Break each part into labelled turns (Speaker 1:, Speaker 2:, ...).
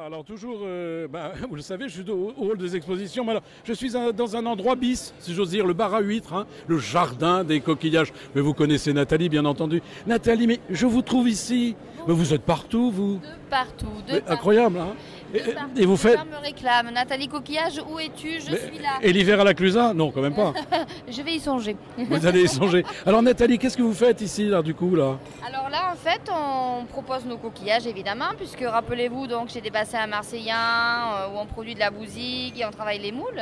Speaker 1: Alors toujours, euh, bah, vous le savez, je suis au, au hall des expositions. Mais alors, je suis un- dans un endroit bis, si j'ose dire, le bar à huîtres, hein, le jardin des coquillages. Mais vous connaissez Nathalie, bien entendu. Nathalie, mais je vous trouve ici. Mais vous êtes partout, vous.
Speaker 2: De partout, de
Speaker 1: Mais
Speaker 2: partout.
Speaker 1: incroyable, hein
Speaker 2: de
Speaker 1: et,
Speaker 2: partout.
Speaker 1: et vous faites.
Speaker 2: me réclament. Nathalie Coquillage, où es-tu? Je
Speaker 1: Mais-
Speaker 2: suis là.
Speaker 1: Et l'hiver à la Clusa? Non, quand même pas.
Speaker 2: Je vais y songer.
Speaker 1: Vous allez y songer. Alors Nathalie, qu'est-ce que vous faites ici, là, du coup, là?
Speaker 2: Alors là, en fait, on propose nos coquillages, évidemment, puisque rappelez-vous, donc j'ai des bassins euh, où on produit de la bousille et on travaille les moules.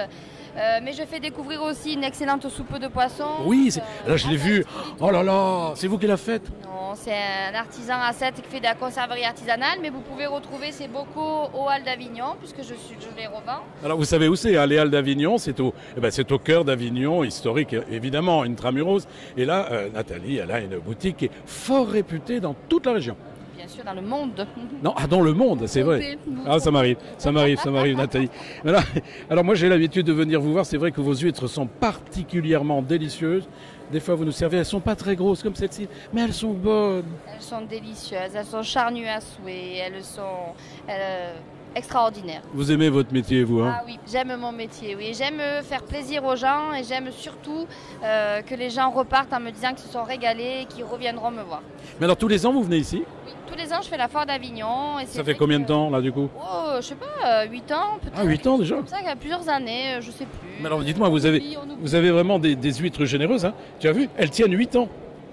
Speaker 2: Euh, mais je fais découvrir aussi une excellente soupe de poisson.
Speaker 1: Oui, là, je l'ai
Speaker 2: à
Speaker 1: vu. Oh là là, c'est vous qui la faites?
Speaker 2: Non, c'est un artisan à 7 qui fait de la conserverie artisanale, mais vous pouvez retrouver ces bocaux au Hall d'Avignon, puisque je, suis, je les.
Speaker 1: Alors vous savez où c'est hein, Les Halles d'Avignon, c'est au, eh ben, cœur d'Avignon, historique évidemment, intramuros. Et là, euh, Nathalie, elle a une boutique qui est fort réputée dans toute la région.
Speaker 2: Bien sûr, dans le monde.
Speaker 1: Non, ah, dans le monde, c'est vrai. Ah, ça m'arrive, ça m'arrive, ça m'arrive, Nathalie. Alors moi, j'ai l'habitude de venir vous voir. C'est vrai que vos huîtres sont particulièrement délicieuses. Des fois, vous nous servez, elles sont pas très grosses comme celle-ci, mais elles sont bonnes.
Speaker 2: Elles sont délicieuses, elles sont charnues à souhait, elles sont euh, extraordinaires.
Speaker 1: Vous aimez votre métier, vous, hein
Speaker 2: Ah oui, j'aime mon métier, oui. J'aime faire plaisir aux gens et j'aime surtout euh, que les gens repartent en me disant qu'ils se sont régalés et qu'ils reviendront me voir.
Speaker 1: Mais alors, tous les ans, vous venez ici
Speaker 2: Oui, tous les ans, je fais la foire d'Avignon. et
Speaker 1: Ça fait combien de temps, là, du coup
Speaker 2: Oh, je sais pas, 8 ans peut-être.
Speaker 1: Ah, 8 ans déjà
Speaker 2: Comme ça, il y a plusieurs années, euh, je sais plus.
Speaker 1: Mais alors, dites-moi, vous avez,
Speaker 2: Oui,
Speaker 1: vous avez vraiment des, des huîtres généreuses, hein Tu as vu Elles tiennent 8 ans.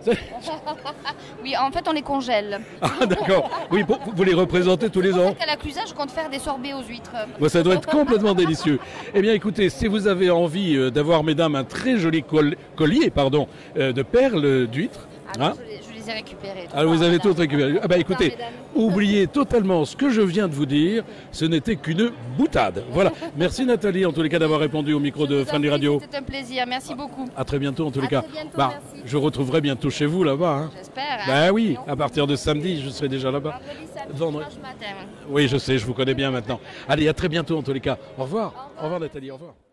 Speaker 2: Oui, en fait, on les congèle.
Speaker 1: Ah d'accord. Oui, pour- vous les représentez tous les ans.
Speaker 2: fait, à la Clusa, je compte faire des sorbets aux huîtres.
Speaker 1: Bon, ça doit être complètement délicieux. Eh bien, écoutez, si vous avez envie euh, d'avoir, mesdames, un très joli col- collier pardon, euh, de perles d'huîtres,
Speaker 2: Ah,
Speaker 1: hein
Speaker 2: les, ai récupérés.
Speaker 1: ah, vous avez tout récupéré. Ah bah écoutez, oubliez totalement ce que je viens de vous dire. Ce n'était qu'une boutade. Voilà. Merci Nathalie, en tous les cas, d'avoir répondu au micro de Friendly Radio.
Speaker 2: C'était un plaisir, merci beaucoup.
Speaker 1: À très bientôt, en tous les cas. Bah, je retrouverai bientôt chez vous là-bas. hein.
Speaker 2: J'espère. hein.
Speaker 1: Bah oui, à partir de samedi, je serai déjà là-bas.
Speaker 2: Vendredi.
Speaker 1: Oui, je sais, je vous connais bien maintenant. Allez, à très bientôt en tous les cas. Au revoir. Au revoir Nathalie, au revoir.